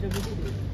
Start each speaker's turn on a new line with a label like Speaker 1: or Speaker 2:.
Speaker 1: 저기